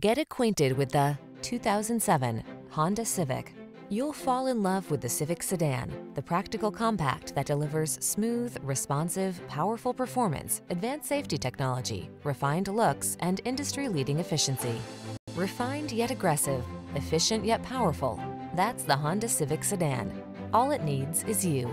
Get acquainted with the 2007 Honda Civic. You'll fall in love with the Civic sedan, the practical compact that delivers smooth, responsive, powerful performance, advanced safety technology, refined looks, and industry-leading efficiency. Refined yet aggressive, efficient yet powerful. That's the Honda Civic sedan. All it needs is you.